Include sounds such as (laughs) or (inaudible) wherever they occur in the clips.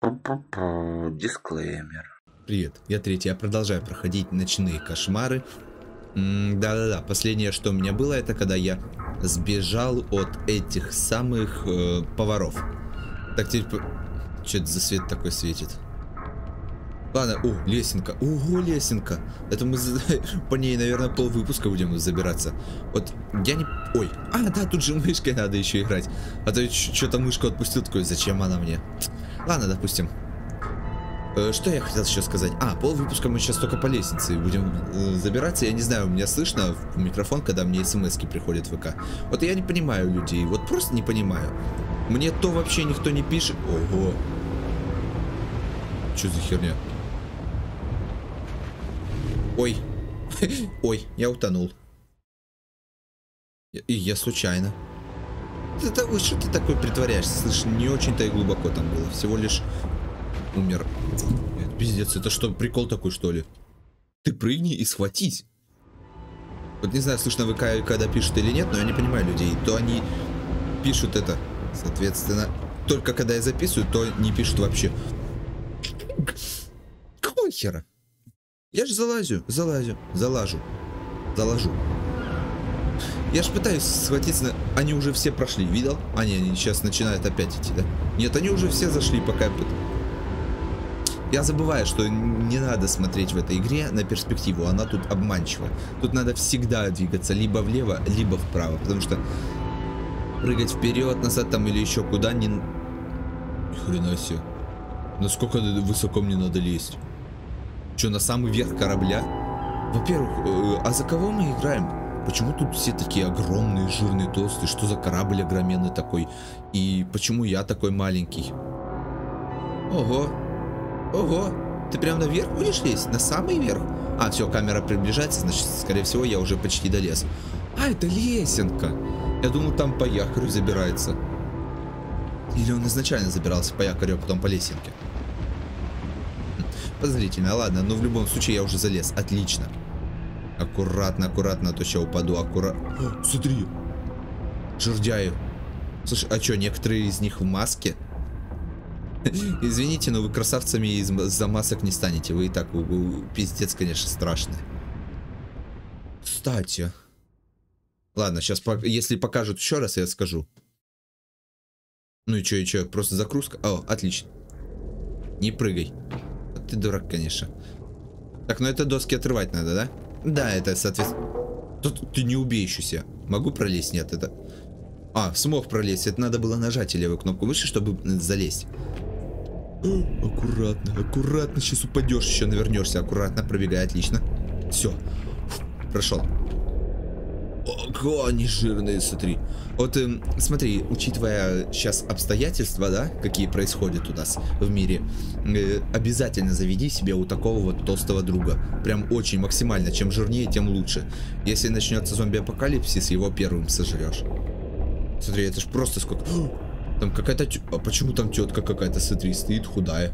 Дисклеймер. Привет, я третий, я продолжаю проходить ночные кошмары. Да-да-да, последнее, что у меня было, это когда я сбежал от этих самых э, поваров. Так, теперь... Что это за свет такой светит? Ладно, о, лесенка. Ого, лесенка. Это мы (laughs) по ней, наверное, пол выпуска будем забираться. Вот я не... Ой, а, да, тут же мышкой надо еще играть. А то что-то мышку отпустил такой, зачем она мне? Ладно, допустим. Э, что я хотел еще сказать? А, пол выпуска мы сейчас только по лестнице будем э, забираться. Я не знаю, у меня слышно в микрофон, когда мне смс приходят в ВК. Вот я не понимаю людей, вот просто не понимаю. Мне то вообще никто не пишет. Ого. Что за херня? Ой. (laughs) Ой, я утонул. И я случайно. Это что ты такой притворяешься? Слышь, не очень-то и глубоко там было. Всего лишь умер. Это, пиздец, это что, прикол такой, что ли? Ты прыгни и схватись. Вот не знаю, слышно вы когда пишут или нет, но я не понимаю людей. То они пишут это, соответственно, только когда я записываю, то не пишут вообще. Какого хера? Я же залазю, залазю, залажу, заложу. Я же пытаюсь схватиться, они уже все прошли, видел? Они, они сейчас начинают опять идти, да? Нет, они уже все зашли, пока я... Я забываю, что не надо смотреть в этой игре на перспективу, она тут обманчивая. Тут надо всегда двигаться либо влево, либо вправо, потому что прыгать вперед, назад там или еще куда не... Хрена себе. Насколько высоко мне надо лезть? Что, на самый верх корабля? Во-первых, э, а за кого мы играем? Почему тут все такие огромные, жирные, толстые? Что за корабль огроменный такой? И почему я такой маленький? Ого. Ого. Ты прям наверх будешь лезть? На самый верх? А, все, камера приближается, значит, скорее всего, я уже почти долез. А, это лесенка. Я думал, там по якорю забирается. Или он изначально забирался по якорю, а потом по лесенке. Подозрительно, ладно, но в любом случае я уже залез. Отлично. Аккуратно, аккуратно, а то сейчас упаду. Аккуратно. Смотри. Жердяев. Слушай, а что, некоторые из них в маске? (laughs) Извините, но вы красавцами из-за масок не станете. Вы и так, вы, вы, пиздец, конечно, страшный. Кстати. Ладно, сейчас, если покажут еще раз, я скажу. Ну и что, и что, просто закруска? О, отлично. Не прыгай ты дурак, конечно. Так, ну это доски отрывать надо, да? Да, это, соответственно... Тут ты не убей еще себя. Могу пролезть? Нет, это... А, смог пролезть. Это надо было нажать левую кнопку выше, чтобы залезть. Аккуратно, аккуратно. Сейчас упадешь, еще навернешься. Аккуратно, пробегай, отлично. Все. Прошел. Ого, они жирные, смотри. Вот э, смотри, учитывая сейчас обстоятельства, да, какие происходят у нас в мире, э, обязательно заведи себе у такого вот толстого друга. Прям очень максимально. Чем жирнее, тем лучше. Если начнется зомби-апокалипсис, его первым сожрешь. Смотри, это ж просто сколько... (gasps) Там какая-то... А почему там тетка какая-то, смотри, стоит худая?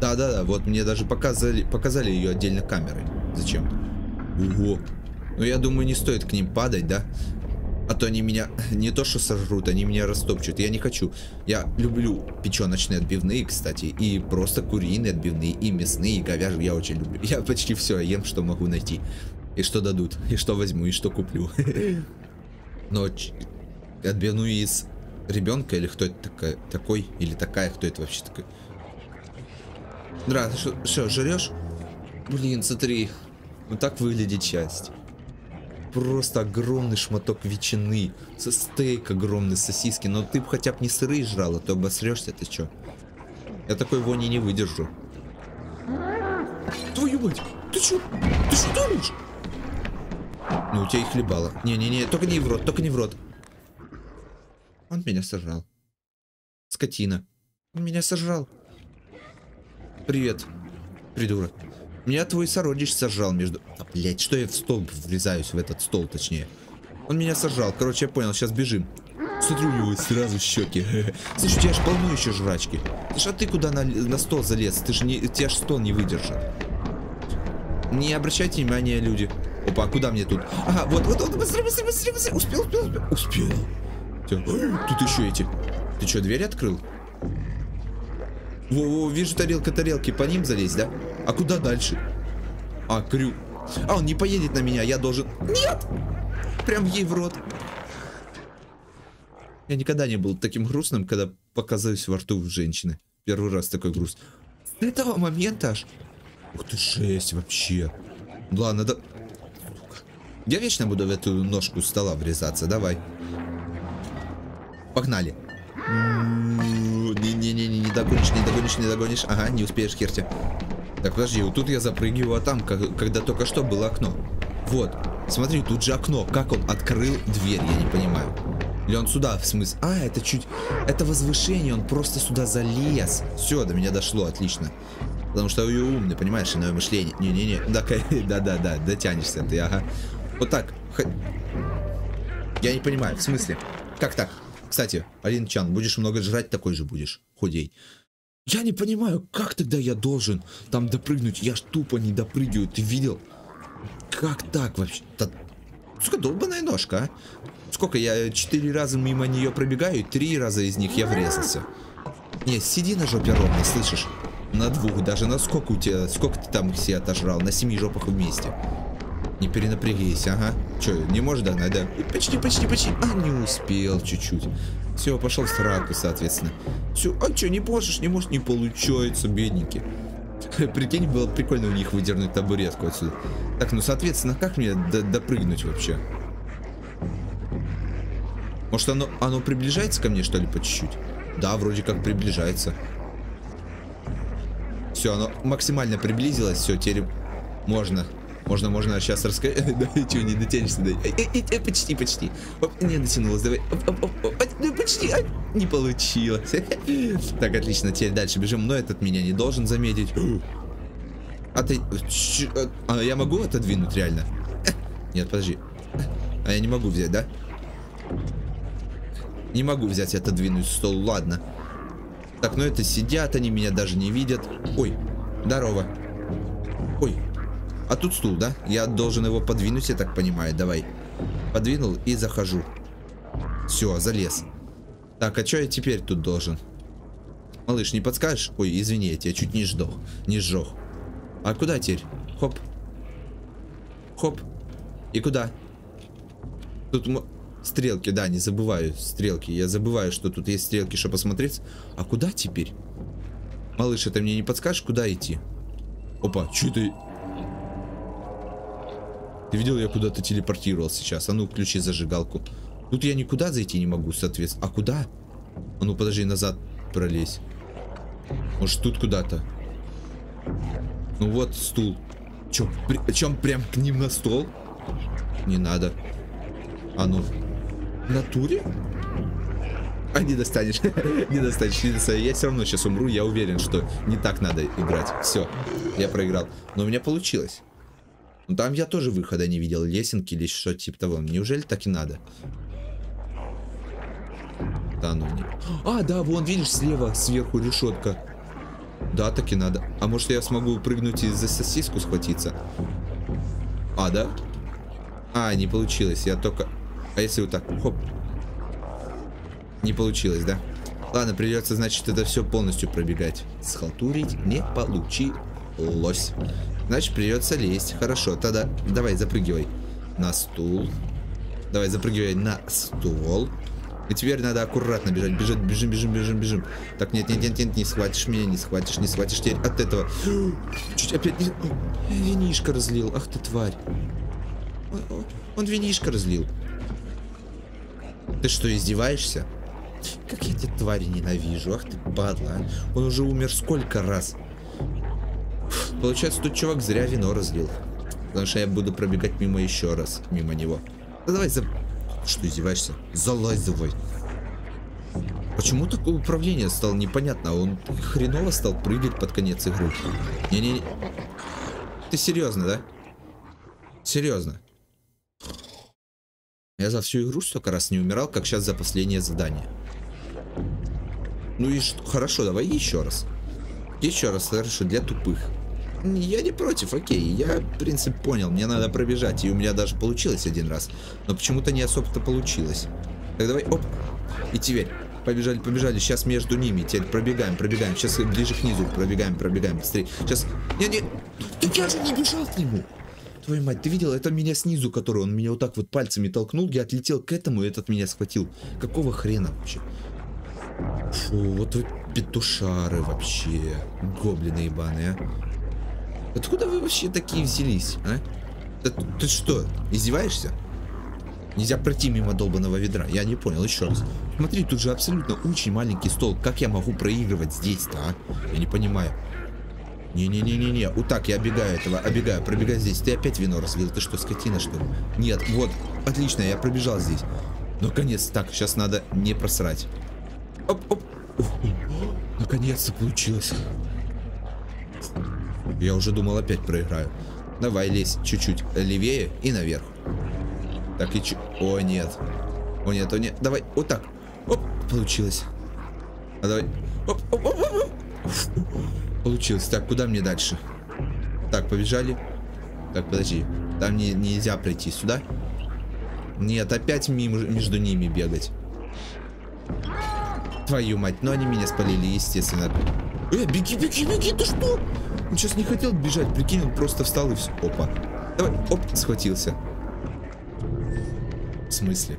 Да-да-да, вот мне даже показали, показали ее отдельно камерой. Зачем? Ого, ну, я думаю, не стоит к ним падать, да? А то они меня (laughs) не то что сожрут, они меня растопчут. Я не хочу. Я люблю печеночные отбивные, кстати. И просто куриные отбивные, и мясные, и говяжьи. Я очень люблю. Я почти все ем, что могу найти. И что дадут, и что возьму, и что куплю. (laughs) Но отбивную из ребенка, или кто это такой, или такая, кто это вообще такой? Дра, что, жрешь? Блин, смотри. Вот так выглядит часть просто огромный шматок ветчины, стейк огромный, сосиски, но ты бы хотя бы не сырые а то обосрешься, ты чё? Я такой вони не выдержу. Твою мать, ты чё? Ты что думаешь? Ну, у тебя и хлебало. Не-не-не, только не в рот, только не в рот. Он меня сожрал. Скотина. Он меня сожрал. Привет, придурок. Меня твой сородич сожрал между... А, блядь, что я в стол врезаюсь, в этот стол, точнее. Он меня сожрал. Короче, я понял, сейчас бежим. Смотрю, у него сразу щеки. (laughs) Слышь, у тебя же полно еще жрачки. Слышь, а ты куда на, на стол залез? Ты же не... Тебя же стол не выдержит. Не обращайте внимания, люди. Опа, а куда мне тут? Ага, вот, вот, вот, быстрее, быстрее, быстрее, быстрее. Успел, успел, успел. Успел. Все. Тут еще эти. Ты что, дверь открыл? Во, во, вижу тарелка, тарелки, по ним залезть, да? А куда дальше? А, крю. А, он не поедет на меня, я должен... Нет! Прям ей в рот. Я никогда не был таким грустным, когда показываюсь во рту женщины. Первый раз такой груз. С этого момента аж... Ух ты, жесть вообще. Ладно, да... Я вечно буду в эту ножку стола врезаться, давай. Погнали. Не-не-не, не догонишь, не догонишь, не догонишь. Ага, не успеешь, Херти. Так, подожди, вот тут я запрыгиваю, а там, как, когда только что было окно. Вот, смотри, тут же окно. Как он открыл дверь, я не понимаю. Или он сюда, в смысле? А, это чуть... Это возвышение, он просто сюда залез. Все, до меня дошло, отлично. Потому что я умный, понимаешь, иное мышление. Не-не-не, (laughs) да-да-да, дотянешься ты, ага. Вот так. Я не понимаю, в смысле? Как так? Кстати, Алин Чан, будешь много жрать, такой же будешь. Худей. Я не понимаю, как тогда я должен там допрыгнуть? Я ж тупо не допрыгиваю, ты видел? Как так вообще? Да, сука, долбаная ножка, а? Сколько я четыре раза мимо нее пробегаю, и три раза из них я врезался. Не, сиди на жопе ровно, слышишь? На двух, даже на сколько у тебя, сколько ты там все отожрал? На семи жопах вместе. Не перенапрягись, ага. Че, не можешь, да, надо? Почти, почти, почти. А, не успел чуть-чуть. Все, пошел в сраку, соответственно. Все, а что, не можешь, не можешь, не получается, бедненький. (laughs) Прикинь, было прикольно у них выдернуть табуретку отсюда. Так, ну, соответственно, как мне допрыгнуть вообще? Может, оно, оно приближается ко мне, что ли, по чуть-чуть? Да, вроде как приближается. Все, оно максимально приблизилось. Все, теперь можно. Можно, можно сейчас рассказать. (laughs) Да, чего, не дотянешься? Да. Э, почти, почти. Не дотянулась, давай. Ну, почти. А, не получилось. (laughs) Так, отлично, теперь дальше бежим. Но этот меня не должен заметить. (gasps) А ты... А я могу отодвинуть реально? (laughs) Нет, подожди. А я не могу взять, да? Не могу взять и отодвинуть стол, ладно. Так, ну это сидят, они меня даже не видят. Ой, здорово. Ой, а тут стул, да? Я должен его подвинуть, я так понимаю. Давай. Подвинул и захожу. Все, залез. Так, а что я теперь тут должен? Малыш, не подскажешь? Ой, извини, я тебя чуть не ждох. Не сжег. А куда теперь? Хоп. Хоп. И куда? Тут Стрелки, да, не забываю стрелки. Я забываю, что тут есть стрелки, чтобы посмотреть. А куда теперь? Малыш, это мне не подскажешь, куда идти? Опа, что ты... Ты видел, я куда-то телепортировал сейчас. А ну, включи зажигалку. Тут я никуда зайти не могу, соответственно. А куда? А ну, подожди, назад пролезь. Может, тут куда-то? Ну вот, стул. Чё, при... чем прям к ним на стол? Не надо. А ну, натуре? А не достанешь. (laughs) не достанешь, не достанешь. Я все равно сейчас умру. Я уверен, что не так надо играть. Все, я проиграл. Но у меня получилось. Ну там я тоже выхода не видел. Лесенки или что типа того. Неужели так и надо? Да ну не. А, да, вон, видишь, слева, сверху решетка. Да, так и надо. А может я смогу прыгнуть и за сосиску схватиться? А, да? А, не получилось. Я только... А если вот так? Хоп. Не получилось, да? Ладно, придется, значит, это все полностью пробегать. Схалтурить не получилось. Значит, придется лезть. Хорошо, тогда давай запрыгивай на стул. Давай запрыгивай на стол. И теперь надо аккуратно бежать. Бежать, бежим, бежим, бежим, бежим. Так, нет, нет, нет, нет, не схватишь меня, не схватишь, не схватишь. Теперь от этого. (gasps) Чуть опять. Винишко разлил. Ах ты тварь. Он винишко разлил. Ты что, издеваешься? Как я эти твари ненавижу. Ах ты падла. А. Он уже умер сколько раз. Получается, тут чувак зря вино разлил. Потому что я буду пробегать мимо еще раз. Мимо него. Да давай за... Что, издеваешься? Залазь давай. Почему такое управление стало непонятно? Он хреново стал прыгать под конец игры. Не-не-не. Ты серьезно, да? Серьезно. Я за всю игру столько раз не умирал, как сейчас за последнее задание. Ну и? Хорошо, давай еще раз. Еще раз, хорошо, для тупых. Я не против, окей. Я принцип понял. Мне надо пробежать. И у меня даже получилось один раз. Но почему-то не особо-то получилось. Так давай, оп. И теперь. Побежали, побежали. Сейчас между ними. Теперь пробегаем, пробегаем. Сейчас ближе к низу. Пробегаем, пробегаем. Быстрее. Сейчас. Не, не. Так я же не бежал к нему. Твою мать, ты видел? Это меня снизу, который он меня вот так вот пальцами толкнул. Я отлетел к этому, и этот меня схватил. Какого хрена вообще? Фу, вот вы петушары вообще. Гоблины ебаные, а. Откуда вы вообще такие взялись, а? Ты, ты что, издеваешься? Нельзя пройти мимо долбанного ведра. Я не понял, еще раз. Смотри, тут же абсолютно очень маленький стол. Как я могу проигрывать здесь-то, а? Я не понимаю. Не-не-не-не-не. Вот так я обегаю этого, обегаю, пробегаю здесь. Ты опять вино разлил. Ты что, скотина, что ли? Нет, вот. Отлично, я пробежал здесь. Наконец, так, сейчас надо не просрать. Оп-оп. Наконец-то получилось. Я уже думал, опять проиграю. Давай, лезь чуть-чуть левее и наверх. Так и чуть... О, нет. О, нет, о, нет. Давай, вот так. Оп, получилось. А давай. Оп, оп, оп, оп. Получилось. Так, куда мне дальше? Так, побежали. Так, подожди. Там не, нельзя пройти сюда. Нет, опять мимо, между ними бегать. Твою мать, но они меня спалили, естественно. Э, беги, беги, беги, ты что? Он сейчас не хотел бежать, прикинь, он просто встал и все. Опа. Давай, оп, схватился. В смысле?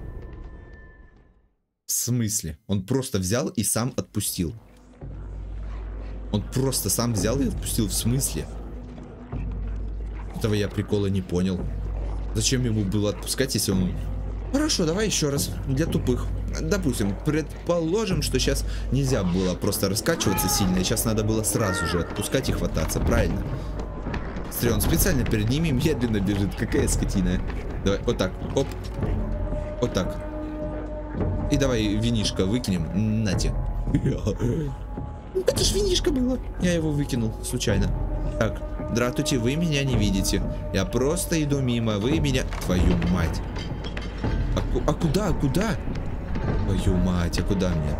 В смысле? Он просто взял и сам отпустил. Он просто сам взял и отпустил. В смысле? Этого я прикола не понял. Зачем ему было отпускать, если он... Хорошо, давай еще раз. Для тупых. Допустим, предположим, что сейчас нельзя было просто раскачиваться сильно. И сейчас надо было сразу же отпускать и хвататься. Правильно? Смотри, он специально перед ними медленно бежит. Какая скотина. Давай, вот так. Оп. Вот так. И давай винишко выкинем. Нате. (laughs) Это ж винишко было. Я его выкинул случайно. Так, дратути, вы меня не видите. Я просто иду мимо, вы меня... Твою мать. А, а куда, а куда? Твою мать, а куда мне?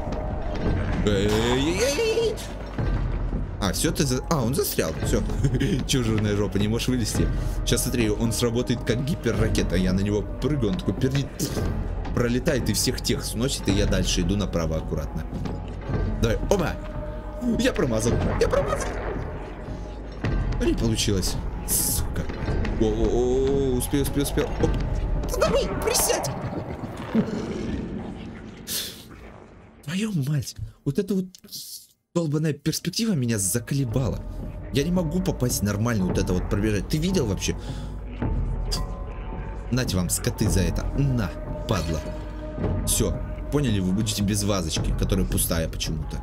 А, все ты за... А, он застрял. Все. (laughs) Чужерная жопа, не можешь вылезти. Сейчас смотри, он сработает как гиперракета. Я на него прыгаю, он такой пердит. Пролетает и всех тех сносит, и я дальше иду направо аккуратно. Давай, оба! Я промазал. Я промазал. Но не получилось. Сука. О-о-о, успел, успел, успел. Оп. Да давай, присядь. Твою мать. Вот это вот долбанная перспектива меня заколебала. Я не могу попасть нормально вот это вот пробежать. Ты видел вообще? Нате вам, скоты, за это. На, падла. Все, поняли, вы будете без вазочки, которая пустая почему-то.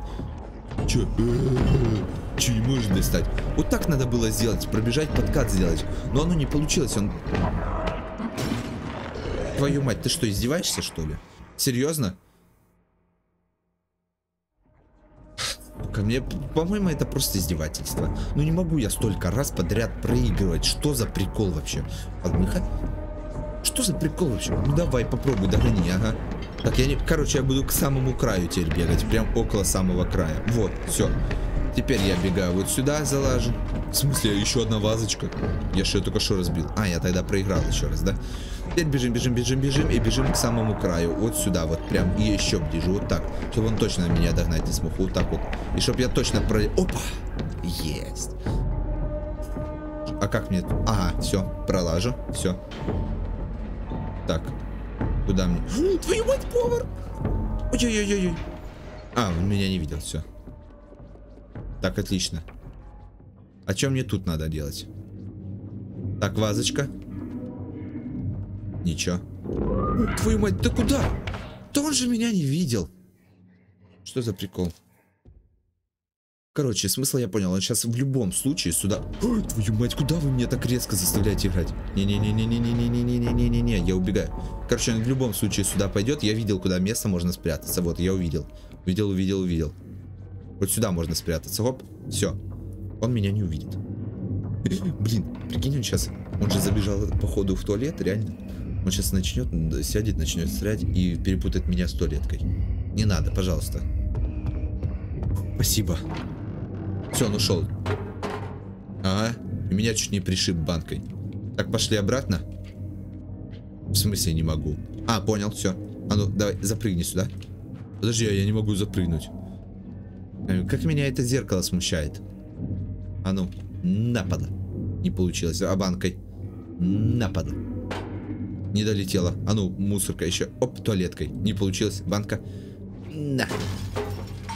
Че? Че не можешь достать? Вот так надо было сделать, пробежать, подкат сделать. Но оно не получилось, он... Твою мать, ты что, издеваешься, что ли? Серьезно? Ко мне, по-моему, это просто издевательство. Ну не могу я столько раз подряд проигрывать. Что за прикол вообще? Подмыха? Что за прикол вообще? Ну давай, попробуй, догони, ага. Так, я не... Короче, я буду к самому краю теперь бегать. Прям около самого края. Вот, все. Теперь я бегаю вот сюда, залажу. В смысле, еще одна вазочка? Я что, только что разбил? А, я тогда проиграл еще раз, да? Теперь бежим, бежим, бежим, бежим и бежим к самому краю. Вот сюда, вот прям и еще ближе, вот так. Чтобы он точно меня догнать не смог. Вот так вот. И чтобы я точно про... Опа! Есть. А как мне... Ага, все, пролажу, все. Так, Куда мне? Твою мать, повар! Ой-ой-ой-ой. А, он меня не видел, все. Так, отлично. А что мне тут надо делать? Так, вазочка. Ничего. Твою мать, ты куда? Да он же меня не видел. Что за прикол? Короче, смысл я понял. Он сейчас в любом случае сюда... Ой, твою мать, куда вы меня так резко заставляете играть? Не-не-не-не-не-не-не-не-не-не-не, я убегаю. Короче, он в любом случае сюда пойдет. Я видел, куда место можно спрятаться. Вот, я увидел. Увидел, увидел, увидел. Вот сюда можно спрятаться. Хоп, все. Он меня не увидит. Блин, прикинь, он сейчас... Он же забежал, походу, в туалет, реально. Он сейчас начнет, сядет, начнет стрелять и перепутает меня с туалеткой. Не надо, пожалуйста. Спасибо. Все, он ушел. Ага. Меня чуть не пришиб банкой. Так, пошли обратно. В смысле не могу? А, понял, все. А ну, давай, запрыгни сюда. Подожди, а я не могу запрыгнуть. Э, как меня это зеркало смущает. А ну, напада. Не получилось. А банкой. Напада. Не долетела. А ну, мусорка еще. Оп, туалеткой. Не получилось. Банка. На.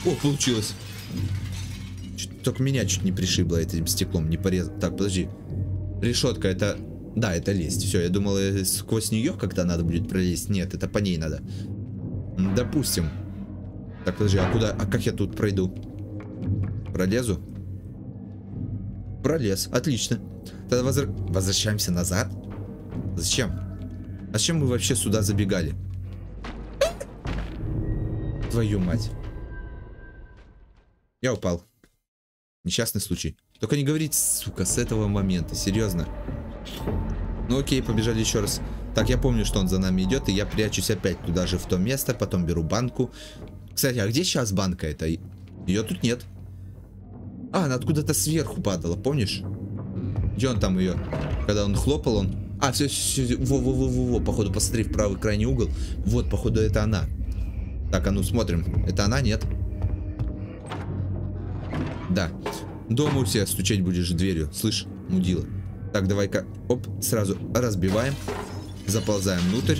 О, получилось. Только меня чуть не пришибло этим стеклом. Не порезал. Так, подожди. Решетка это... Да, это лезть. Все, я думал, э, сквозь нее когда надо будет пролезть. Нет, это по ней надо. Допустим. Так, подожди, а куда? А как я тут пройду? Пролезу? Пролез. Отлично. Тогда возр... возвращаемся назад. Зачем? Зачем мы вообще сюда забегали? Твою мать. Я упал. Несчастный случай. Только не говорить, сука, с этого момента. Серьезно. Ну окей, побежали еще раз. Так, я помню, что он за нами идет, и я прячусь опять туда же, в то место, потом беру банку. Кстати, а где сейчас банка эта? Ее тут нет. А, она откуда-то сверху падала, помнишь? Где он там ее? Когда он хлопал, он... А, все, все, во-во-во-во, походу, посмотри в правый крайний угол. Вот, походу, это она. Так, а ну, смотрим. Это она, нет? Да. Дома у всех стучать будешь дверью. Слышь, мудила. Так, давай-ка, оп, сразу разбиваем. Заползаем внутрь.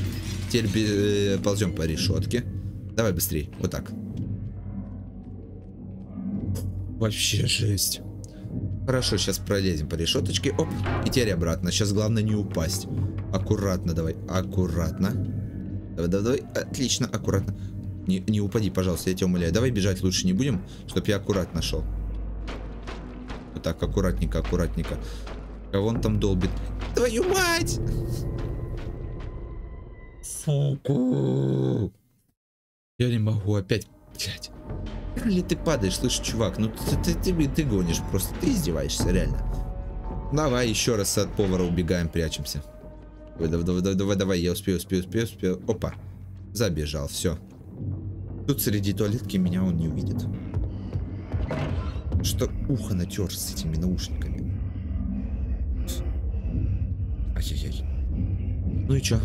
Теперь э, ползем по решетке. Давай быстрее. Вот так. Вообще жесть. Хорошо, сейчас пролезем по решеточке. Оп, и теперь обратно. Сейчас главное не упасть. Аккуратно давай. Аккуратно. Давай, давай, давай. Отлично, аккуратно. Не, не упади, пожалуйста, я тебя умоляю. Давай бежать лучше не будем, чтобы я аккуратно шел. Вот так, аккуратненько, аккуратненько. Кого он там долбит? Твою мать! Сука. Я не могу опять, блядь. Или ты падаешь, слышишь, чувак? Ну ты, ты, ты, ты гонишь просто, ты издеваешься, реально. Давай еще раз от повара убегаем, прячемся. Давай, давай, давай, давай, давай, я успею, успею, успею, успею. Опа, забежал, все. Тут среди туалетки меня он не увидит. Что ухо натер с этими наушниками. Ай-яй-яй. Ну и чё?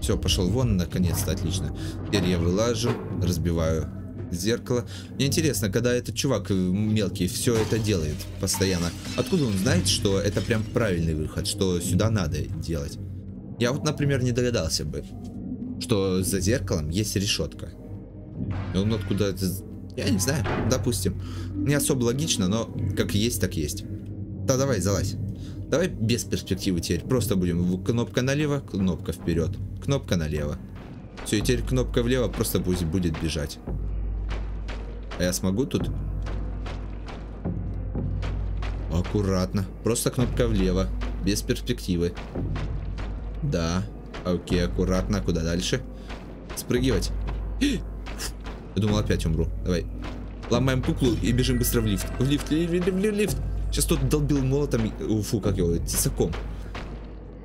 Все, пошел вон, наконец-то, отлично. Теперь я вылажу, разбиваю зеркало. Мне интересно, когда этот чувак э, мелкий все это делает постоянно, откуда он знает, что это прям правильный выход, что сюда надо делать? Я вот, например, не догадался бы, что за зеркалом есть решетка. И он откуда это... Я не знаю, допустим. Не особо логично, но как есть, так есть. Да давай, залазь. Давай без перспективы теперь. Просто будем кнопка налево, кнопка вперед, кнопка налево. Все, и теперь кнопка влево просто пусть будет бежать. А я смогу тут? Аккуратно. Просто кнопка влево. Без перспективы. Да. Окей, аккуратно. Куда дальше? Спрыгивать. (gasps) Я думал, опять умру. Давай. Ломаем куклу и бежим быстро в лифт. В лифт, лифт, лифт, лифт. лифт. Сейчас тот долбил молотом, фу, как его, тесаком.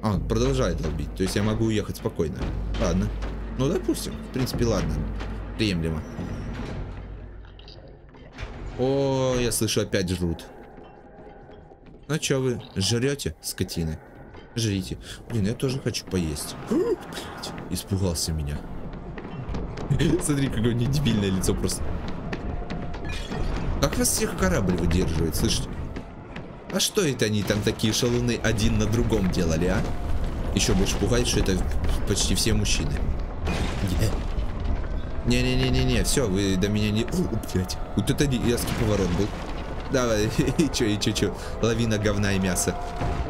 А, продолжает долбить, то есть я могу уехать спокойно. Ладно. Ну, допустим. В принципе, ладно. Приемлемо. О, я слышу, опять жрут. Ну, что вы, жрете, скотины? Жрите. Блин, я тоже хочу поесть. (gasps) Испугался меня. (laughs) Смотри, какое не дебильное лицо просто. Как вас всех корабль выдерживает, слышите? А что это они там такие шалуны один на другом делали, а? Еще больше пугает, что это почти все мужчины. Не-не-не-не-не, все, вы до меня не... О, блядь, вот это резкий поворот был. Давай, и (laughs) чё, и чё, чё, лавина говна и мяса.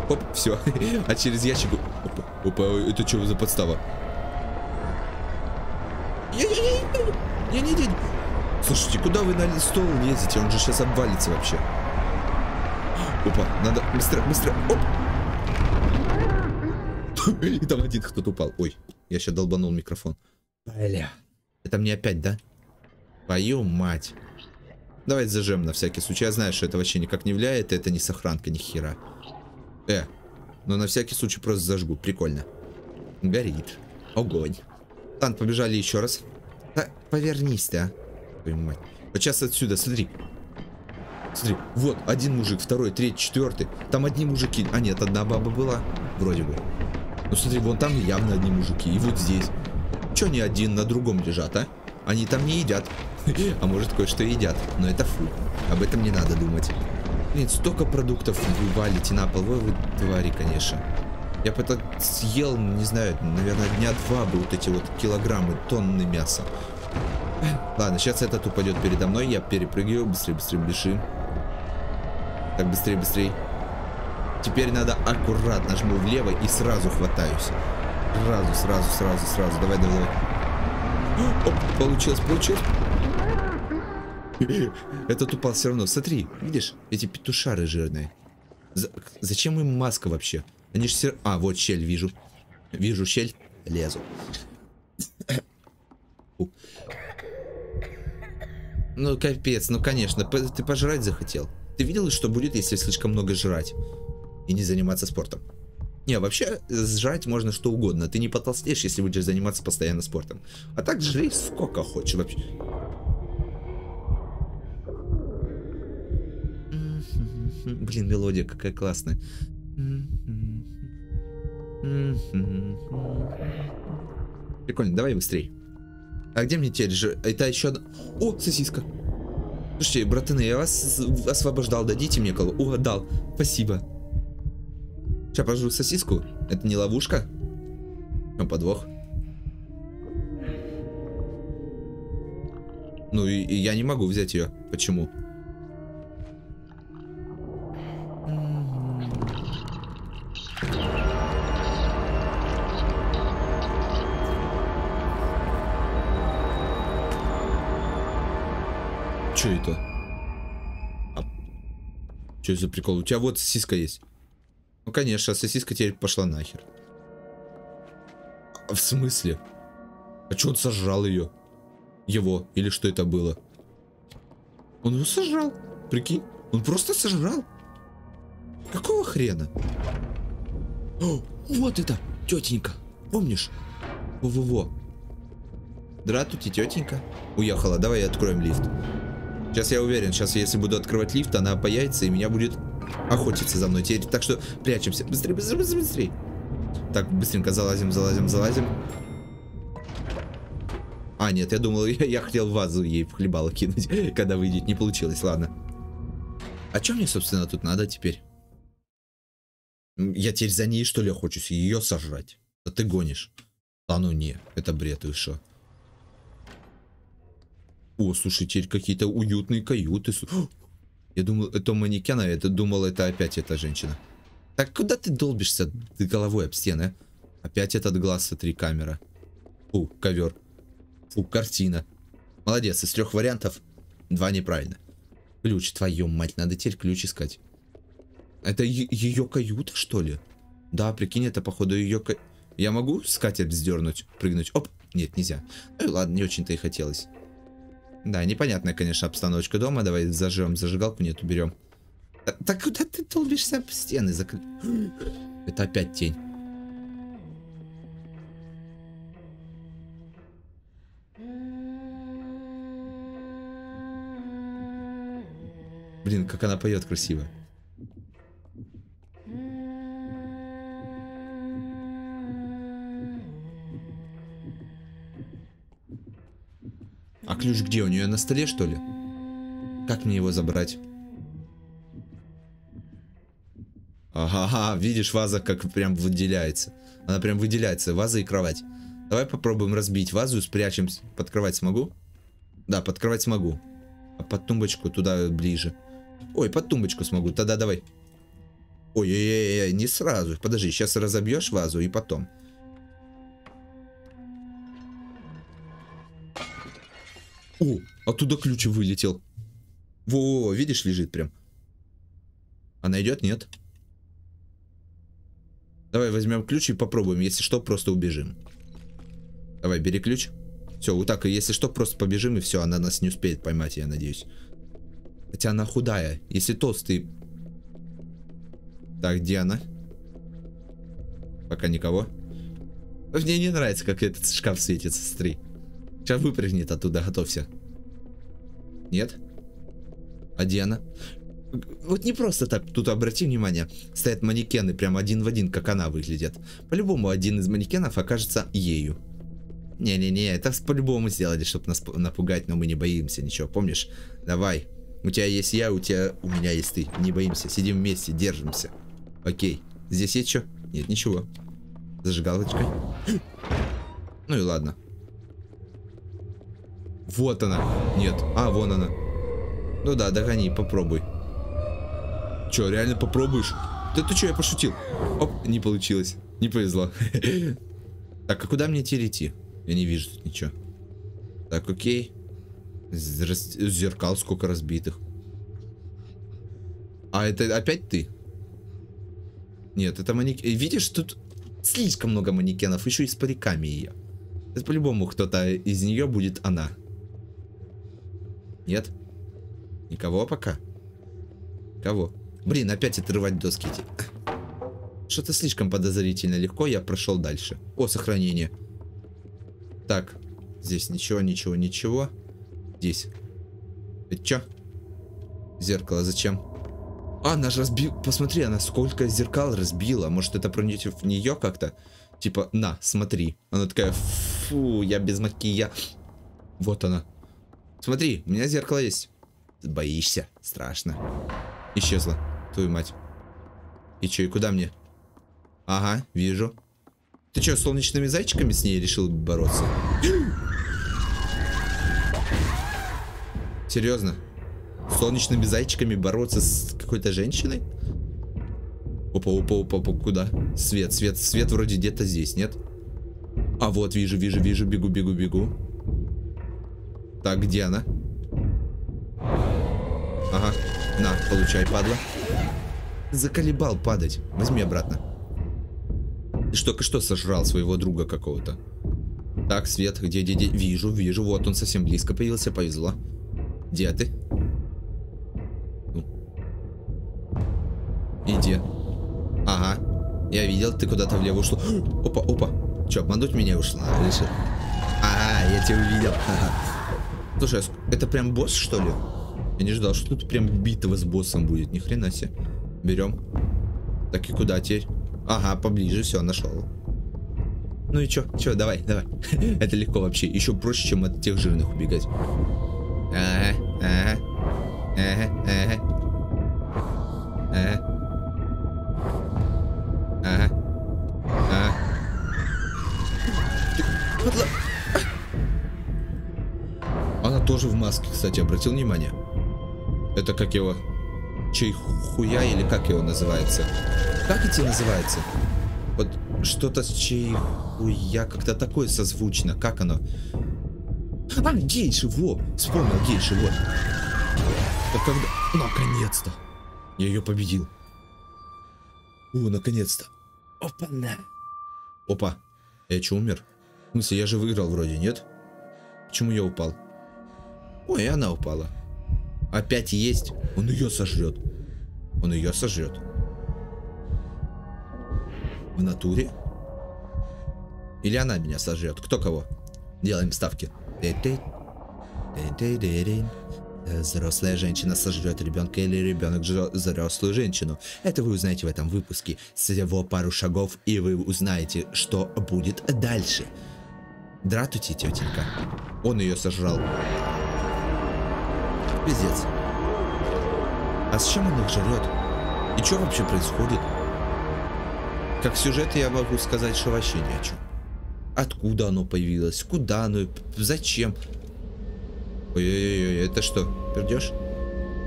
Оп, все, (laughs) а через ящик... Опа, опа, это что за подстава? Не-не-не, Слушайте, куда вы на стол лезете? Он же сейчас обвалится вообще. Опа, надо быстро, быстро. Оп. (laughs) И там один кто-то упал. Ой, я сейчас долбанул микрофон. Бля. Это мне опять, да? Твою мать. Давай зажжем на всякий случай. Я знаю, что это вообще никак не влияет. Это не сохранка, ни хера. Э, но на всякий случай просто зажгу. Прикольно. Горит. Огонь. Тан, побежали еще раз. Да, повернись ты, а. Твою мать. Вот сейчас отсюда, смотри. Смотри, вот, один мужик, второй, третий, четвертый. Там одни мужики. А нет, одна баба была. Вроде бы. Ну смотри, вон там явно одни мужики. И вот здесь. Че они один на другом лежат, а? они там не едят. (laughs) А может кое-что едят, но это фу. Об этом не надо думать. Нет, столько продуктов вы валите на пол, вы, вы твари, конечно. Я бы это съел, не знаю, наверное, дня два бы вот эти вот килограммы, тонны мяса. (clears throat) Ладно, сейчас этот упадет передо мной, я перепрыгиваю, быстрее, быстрее, бежим. Так, быстрее, быстрее. Теперь надо аккуратно жму влево и сразу хватаюсь. Сразу, сразу, сразу, сразу. Давай, давай, давай. Оп, получилось, получилось. Этот упал все равно. Смотри, видишь, эти петушары жирные. За зачем им маска вообще? Они же все... А, вот щель вижу. Вижу щель. Лезу. Ну, капец, ну, конечно. Ты пожрать захотел. Ты видел, что будет, если слишком много жрать? И не заниматься спортом? Не, вообще, сжать можно что угодно. Ты не потолстеешь, если будешь заниматься постоянно спортом. А так жри сколько хочешь вообще. (laughs) Блин, мелодия какая классная. (laughs) Прикольно, давай быстрей. А где мне теперь же? Это еще одна... О, сосиска. Слушайте, братаны, я вас освобождал, дадите мне колу? О, дал. Спасибо. Сейчас пожру сосиску. Это не ловушка? Чем подвох? Ну и, и я не могу взять ее. Почему? Что это? А... Что за прикол? У тебя вот сиска есть. Ну, конечно, сосиска теперь пошла нахер. А в смысле? А что он сожрал ее? Его? Или что это было? Он его сожрал. Прикинь. Он просто сожрал. Какого хрена? О, вот это, тетенька. Помнишь? Во-во-во. Здравствуйте, тетенька. Уехала. Давай откроем лифт. Сейчас я уверен, сейчас если буду открывать лифт, она появится и меня будет охотиться за мной. Теперь, так что прячемся. Быстрее, быстрее, быстрее, быстрее. Так, быстренько залазим, залазим, залазим. А, нет, я думал, (laughs) я, я хотел вазу ей в хлебало кинуть, (laughs) когда выйдет. Не получилось, ладно. А что мне, собственно, тут надо теперь? Я теперь за ней, что ли, хочусь ее сожрать? Да ты гонишь. А ну не, это бред, вы что? О, слушай, теперь какие-то уютные каюты. Я думал, это манекен, а это думал, это опять эта женщина. Так куда ты долбишься ты головой об стены? Опять этот глаз, смотри, камера. Фу, ковер. Фу, картина. Молодец, из трех вариантов два неправильно. Ключ, твою мать, надо теперь ключ искать. Это ее каюта, что ли? Да, прикинь, это походу ее ка... Я могу скатерть сдернуть, прыгнуть? Оп, нет, нельзя. Ну ладно, не очень-то и хотелось. Да, непонятная, конечно, обстановочка дома. Давай зажжем зажигалку, нет, уберем. Так куда ты толбишься об стены? Закр... Это опять тень. Блин, как она поет красиво. А ключ где? У нее на столе, что ли? Как мне его забрать? Ага, видишь, ваза как прям выделяется. Она прям выделяется. Ваза и кровать. Давай попробуем разбить вазу, спрячемся. Под кровать смогу? Да, под кровать смогу. А под тумбочку туда ближе. Ой, под тумбочку смогу. Тогда давай. Ой-ой-ой, не сразу. Подожди, сейчас разобьешь вазу и потом. О, оттуда ключ вылетел. Во, видишь, лежит прям. Она идет? Нет. Давай возьмем ключ и попробуем. Если что, просто убежим. Давай, бери ключ. Все, вот так. Если что, просто побежим, и все. Она нас не успеет поймать, я надеюсь. Хотя она худая. Если толстый... Так, где она? Пока никого. Мне не нравится, как этот шкаф светится. Смотри. Сейчас выпрыгнет оттуда, готовься. Нет? А где она? Вот не просто так, тут обрати внимание, стоят манекены прям один в один, как она выглядит. По-любому один из манекенов окажется ею. Не-не-не, это по-любому сделали, чтобы нас напугать, но мы не боимся ничего, помнишь? Давай. У тебя есть я, у тебя, у меня есть ты. Не боимся, сидим вместе, держимся. Окей. Здесь есть что? Нет, ничего. Зажигалочкой. Ну и ладно. Вот она. Нет. А, вон она. Ну да, догони, попробуй. Че, реально попробуешь? Да ты что, я пошутил. Оп, не получилось. Не повезло. (laughs) Так, а куда мне теперь идти? Я не вижу тут ничего. Так, окей. Зеркал сколько разбитых. А это опять ты? Нет, это манекен. Видишь, тут слишком много манекенов. Еще и с париками ее. Это по-любому кто-то из нее будет она. Нет? Никого пока? Кого? Блин, опять отрывать доски эти. Что-то слишком подозрительно легко, я прошел дальше. О, сохранение. Так, здесь ничего, ничего, ничего. Здесь. Это что? Зеркало зачем? А, она же разбила... Посмотри, она сколько зеркал разбила. Может, это против нее как-то? Типа, на, смотри. Она такая, фу, я без макия. Вот она. Смотри, у меня зеркало есть. Боишься? Страшно. Исчезла. Твою мать. И что, и куда мне? Ага, вижу. Ты что, солнечными зайчиками с ней решил бороться? Серьезно? Солнечными зайчиками бороться с какой-то женщиной? Опа, опа, опа, опа, куда? Свет, свет, свет вроде где-то здесь, нет? А вот, вижу, вижу, вижу, бегу, бегу, бегу. Так, где она? Ага, на, получай, падла. Заколебал падать. Возьми обратно. Ты только что сожрал своего друга какого-то. Так, Свет, где, где, где? Вижу, вижу. Вот он совсем близко появился, повезло. Где ты? Ну. Иди. Ага. Я видел, ты куда-то влево ушла. (gasps) Опа, опа. Че, обмануть меня ушла? Ага, я тебя увидел. Слушай, это прям босс, что ли? Я не ждал, что тут прям битва с боссом будет. Ни хрена себе. Берем. Так и куда теперь? Ага, поближе, все, нашел. Ну и чё, чё, давай, давай. (laughs) Это легко вообще. Еще проще, чем от тех жирных убегать. Ага, ага. Ага, ага. Ага. Ага. Ага. Подла... Тоже в маске, кстати, обратил внимание. Это как его... Чей хуя или как его называется? Как эти называется? Вот что-то с чей хуя, как-то такое созвучно. Как оно? А, гейши, во! Вспомнил гейши, вот. Так когда... Наконец-то! Я ее победил. О, наконец-то. Опа-на. Опа. Я что, умер? В смысле, я же выиграл вроде, нет? Почему я упал? Ой, она упала. Опять есть. Он ее сожрет. Он ее сожрет. В натуре? Или она меня сожрет? Кто кого? Делаем ставки. Взрослая женщина сожрет ребенка или ребенок взрослую женщину. Это вы узнаете в этом выпуске. Всего пару шагов, и вы узнаете, что будет дальше. Дратути, тетенька. Он ее сожрал. Пиздец. А с чем он их жрет? И что вообще происходит? Как сюжет я могу сказать, что вообще ни о чем. Откуда оно появилось? Куда оно? Зачем? Ой-ой-ой, это что? Пердешь?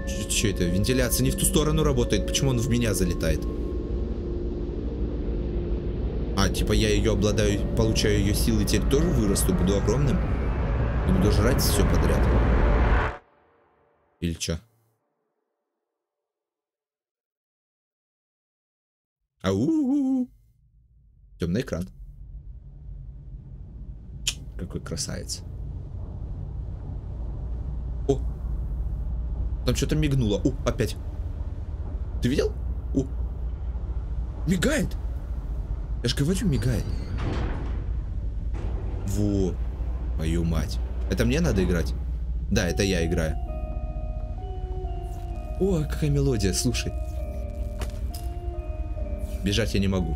Что это? Вентиляция не в ту сторону работает. Почему он в меня залетает? А, типа я ее обладаю, получаю ее силы, теперь тоже вырасту, буду огромным? И буду жрать все подряд. Или что? Ау! Темный экран. Какой красавец. О! Там что-то мигнуло. О, опять. Ты видел? О! Мигает! Я же говорю, мигает. Во! Мою мать. Это мне надо играть? Да, это я играю. О, какая мелодия, слушай. Бежать я не могу.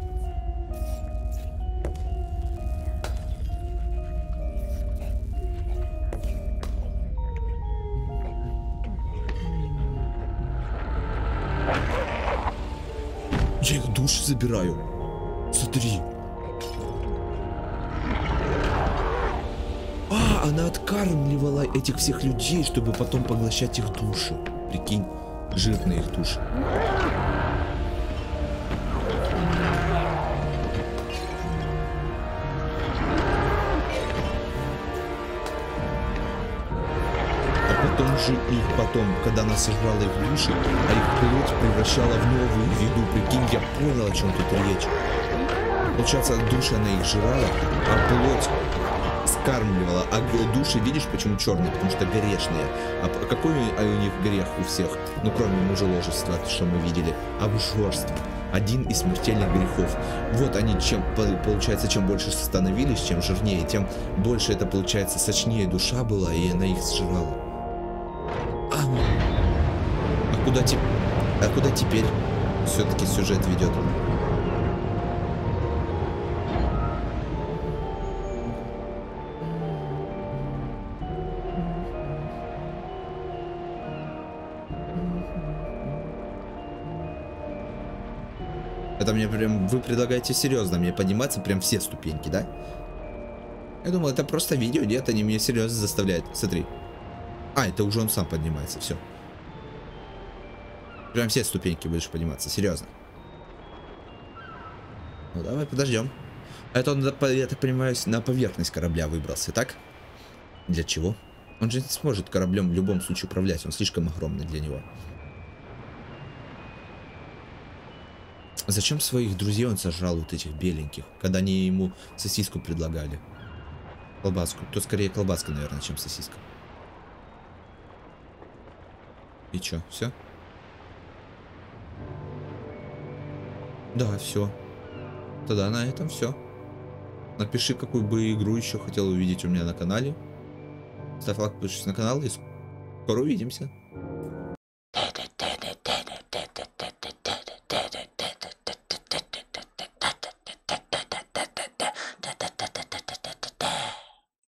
Я их душ забираю. Смотри. А, она откармливала этих всех людей, чтобы потом поглощать их души. Прикинь жирные их души. А потом же их потом, когда она сожрала их души, а их плоть превращала в новую еду. Прикинь, я понял, о чем тут речь. Получается, души она их жрала, а плоть скармливала. А души, видишь, почему черные? Потому что горешные. А какой у а них грех у всех? Ну, кроме мужеложества, что мы видели. Обжорство. Один из смертельных грехов. Вот они, чем, по- получается, чем больше становились, чем жирнее, тем больше это, получается, сочнее душа была, и она их сжирала. А, а куда теперь? А куда теперь? Все-таки сюжет ведет. Это мне прям, вы предлагаете серьезно мне подниматься прям все ступеньки, да? Я думал, это просто видео, нет, они меня серьезно заставляют. Смотри. А, это уже он сам поднимается, все. Прям все ступеньки будешь подниматься, серьезно. Ну давай подождем. Это он, я так понимаю, на поверхность корабля выбрался, так? Для чего? Он же не сможет кораблем в любом случае управлять, он слишком огромный для него. Зачем своих друзей он сожрал вот этих беленьких, когда они ему сосиску предлагали? Колбаску. То скорее колбаска, наверное, чем сосиска. И чё, все? Да, все. Тогда на этом все. Напиши, какую бы игру еще хотел увидеть у меня на канале. Ставь лайк, подпишись на канал и скоро увидимся.